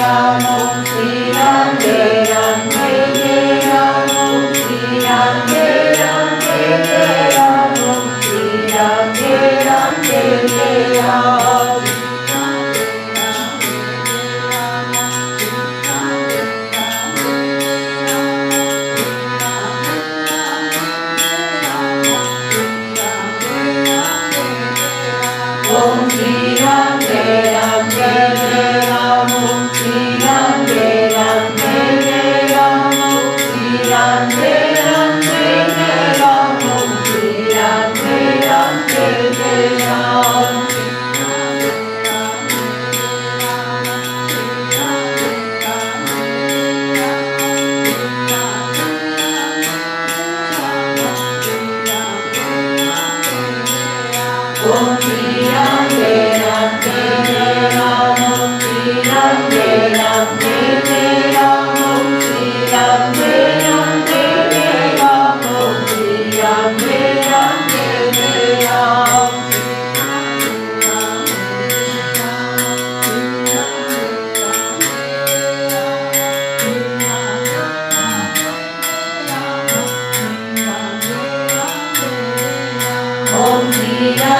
Ram Om Jaya